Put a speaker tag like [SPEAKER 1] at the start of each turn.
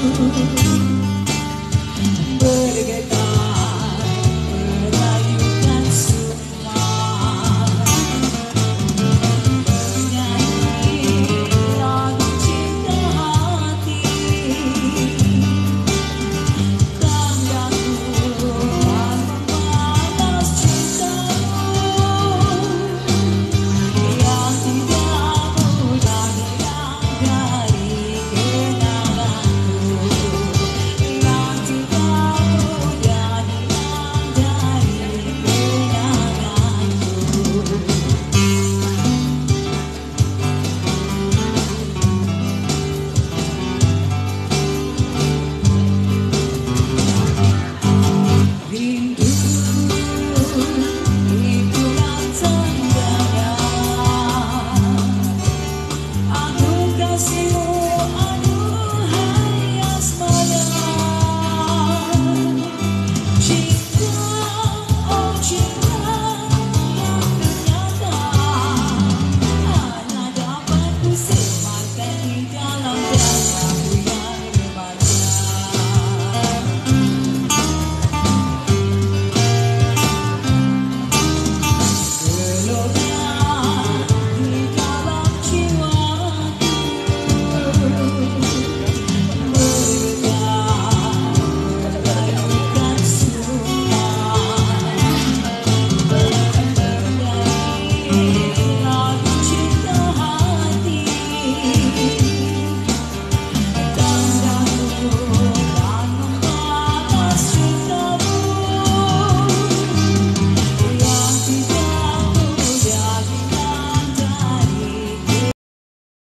[SPEAKER 1] you. me.